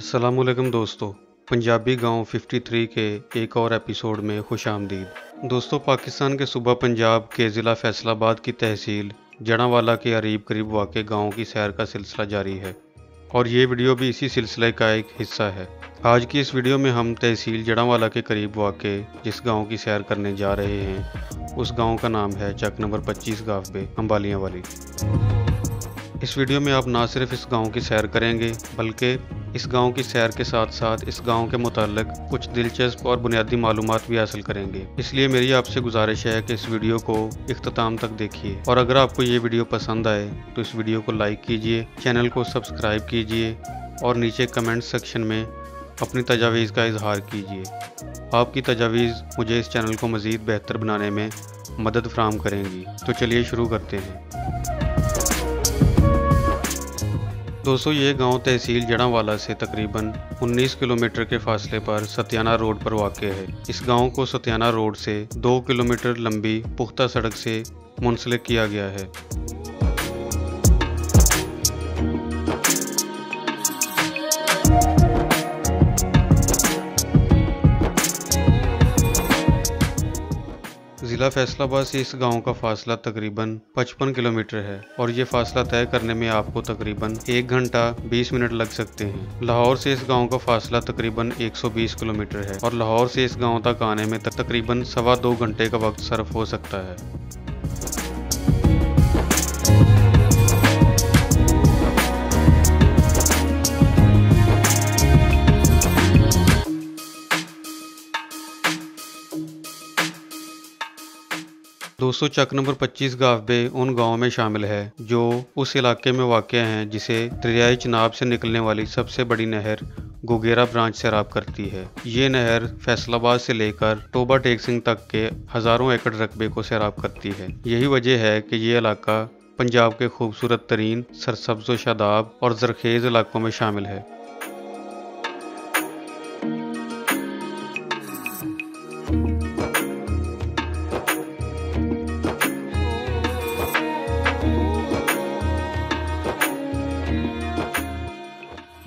असलम दोस्तों, पंजाबी गाँव 53 के एक और एपिसोड में खुश आमदीद। दोस्तों, पाकिस्तान के सूबा पंजाब के ज़िला फैसलाबाद की तहसील जड़ावाला के अरीब करीब वाक़ गाँव की सैर का सिलसिला जारी है और ये वीडियो भी इसी सिलसिले का एक हिस्सा है। आज की इस वीडियो में हम तहसील जड़ावाला के करीब वाक़ जिस गाँव की सैर करने जा रहे हैं, उस गाँव का नाम है चक नंबर 25 गाफबे अम्बालियाँ वाली। इस वीडियो में आप ना सिर्फ़ इस गाँव की सैर करेंगे, बल्कि इस गाँव की सैर के साथ साथ इस गाँव के मुतालिक कुछ दिलचस्प और बुनियादी मालूम भी हासिल करेंगे। इसलिए मेरी आपसे गुजारिश है कि इस वीडियो को अख्ताम तक देखिए। और अगर आपको ये वीडियो पसंद आए तो इस वीडियो को लाइक कीजिए, चैनल को सब्सक्राइब कीजिए और नीचे कमेंट सेक्शन में अपनी तजावीज़ का इजहार कीजिए। आपकी तजावीज़ मुझे इस चैनल को मज़ीद बेहतर बनाने में मदद फ्राहम करेंगी। तो चलिए शुरू करते हैं। दोस्तों ये गाँव तहसील जड़ावाला से तकरीबन 19 किलोमीटर के फासले पर सत्याना रोड पर वाक़ है। इस गाँव को सत्याना रोड से 2 किलोमीटर लंबी पुख्ता सड़क से मुंसलिक किया गया है। ज़िला फैसलाबाद से इस गाँव का फासला तकरीबन 55 किलोमीटर है और ये फासला तय करने में आपको तकरीबन एक घंटा 20 मिनट लग सकते हैं। लाहौर से इस गाँव का फासला तकरीबन 120 किलोमीटर है और लाहौर से इस गाँव तक आने में तकरीबन सवा दो घंटे का वक्त सर्फ हो सकता है। दोस्तों चक नंबर 25 गाफबे उन गाँव में शामिल है, जो उस इलाके में वाक़ हैं, जिसे दरियाई चनाब से निकलने वाली सबसे बड़ी नहर गोगेरा ब्रांच से राब करती है। ये नहर फैसलाबाद से लेकर टोबा टेक सिंह तक के हज़ारों एकड़ रकबे को सैराब करती है। यही वजह है कि ये इलाका पंजाब के खूबसूरत तरीन, सरसब्ज शादाब और जरखेज़ इलाकों में शामिल है।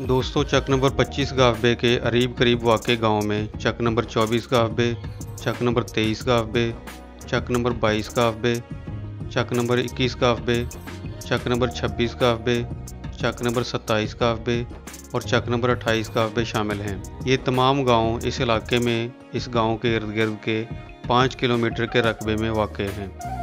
दोस्तों, चक नंबर 25 गाफबे के अरीब करीब वाक़ गाँव में, चक नंबर 24 गाफबे चक नंबर 23 गाफबे चक नंबर 22 गाफबे चक नंबर 21 गाफबे चक नंबर 26 गाफबे चक नंबर 27 गाफबे और चक नंबर 28 गाफबे शामिल हैं। ये तमाम गाँव इस इलाके में, इस गाँव के इर्द गिर्द के पाँच किलोमीटर के रकबे में वाक़ हैं।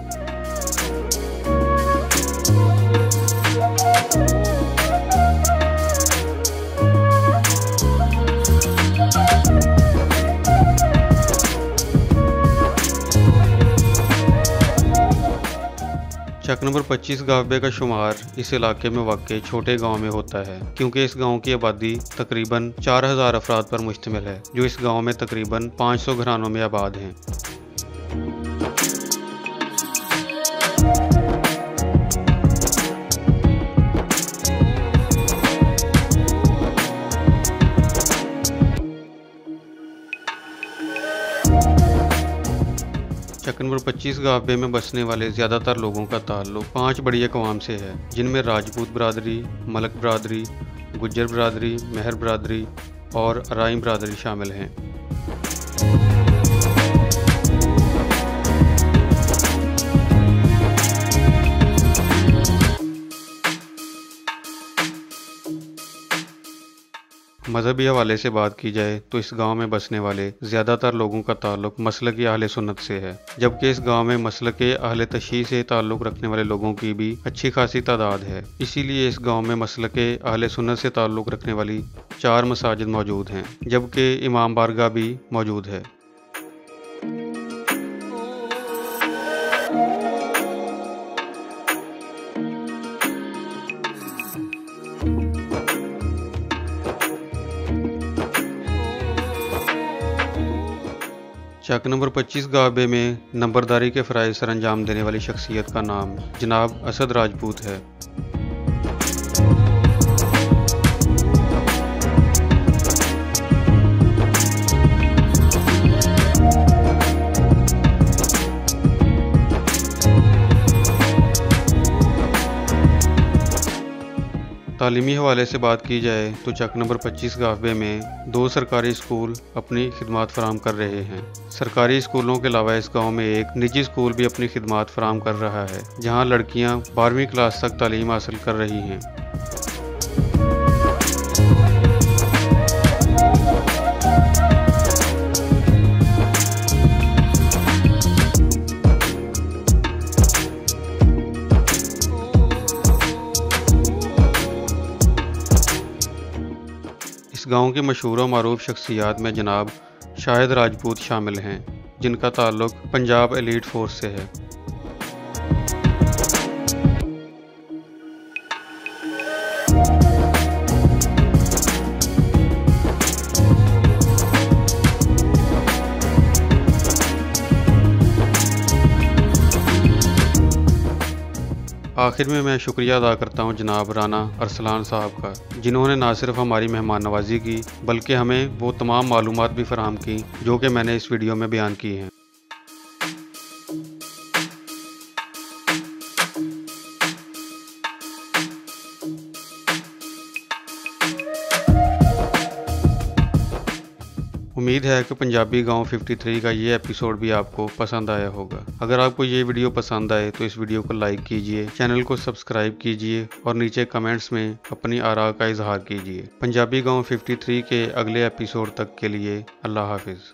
चक नंबर 25 गावबे का शुमार इस इलाके में वाक़ छोटे गाँव में होता है, क्योंकि इस गाँव की आबादी तकरीबन 4000 अफराद पर मुश्तमिल है, जो इस गाँव में तकरीबन 500 घरानों में आबाद हैं। चक नंबर 25 गाबे में बसने वाले ज़्यादातर लोगों का ताल्लुक पाँच बड़ी अकवाम से है, जिनमें राजपूत बरदरी, मलक बरदरी गुजर बरदरी, मेहर बरदरी और अराइम बरदरी शामिल हैं। मजहबी हवाले से बात की जाए तो इस गाँव में बसने वाले ज़्यादातर लोगों का ताल्लुक मसल के अहल सुन्नत से है, जबकि इस गाँव में मसल के अहल तशी से ताल्लुक रखने वाले लोगों की भी अच्छी खासी तादाद है। इसीलिए इस गाँव में मसल के अहल सुन्नत से ताल्लुक रखने वाली चार मसाजिद मौजूद हैं, जबकि इमाम बारगा भी मौजूद है। चक नंबर 25 गाबे में नंबरदारी के फ़राइज सर अंजाम देने वाली शख्सियत का नाम जनाब असद राजपूत है तालीमी हवाले से बात की जाए तो चक नंबर 25 गाफबे में दो सरकारी स्कूल अपनी खिदमत फराम कर रहे हैं। सरकारी स्कूलों के अलावा इस गाँव में एक निजी स्कूल भी अपनी खिदमत फराम कर रहा है, जहाँ लड़कियाँ बारहवीं क्लास तक तालीम हासिल कर रही हैं। गाँव के मशहूर मरूफ शख्सियात में जनाब शाहिद राजपूत शामिल हैं, जिनका ताल्लुक पंजाब एलीट फोर्स से है। आखिर में मैं शुक्रिया अदा करता हूँ जनाब राना अरसलान साहब का, जिन्होंने ना सिर्फ़ हमारी मेहमान नवाजी की, बल्कि हमें वो तमाम मालूम भी फराम की, जो कि मैंने इस वीडियो में बयान की हैं। उम्मीद है कि पंजाबी गाँव 53 का ये एपिसोड भी आपको पसंद आया होगा। अगर आपको ये वीडियो पसंद आए तो इस वीडियो को लाइक कीजिए चैनल को सब्सक्राइब कीजिए, और नीचे कमेंट्स में अपनी आरा का इजहार कीजिए। पंजाबी गाँव 53 के अगले एपिसोड तक के लिए अल्लाह हाफिज़।